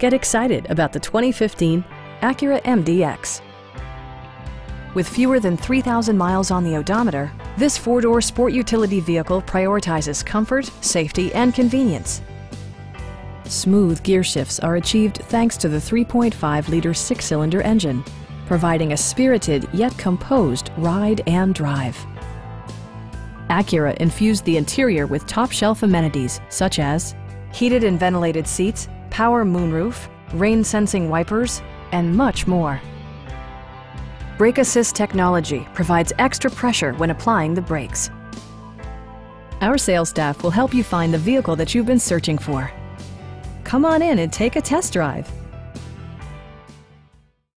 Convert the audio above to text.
Get excited about the 2015 Acura MDX. With fewer than 3,000 miles on the odometer, this four-door sport utility vehicle prioritizes comfort, safety, and convenience. Smooth gear shifts are achieved thanks to the 3.5-liter six-cylinder engine, providing a spirited yet composed ride and drive. Acura infused the interior with top-shelf amenities such as heated and ventilated seats, power moonroof, rain-sensing wipers, and much more. Brake Assist technology provides extra pressure when applying the brakes. Our sales staff will help you find the vehicle that you've been searching for. Come on in and take a test drive.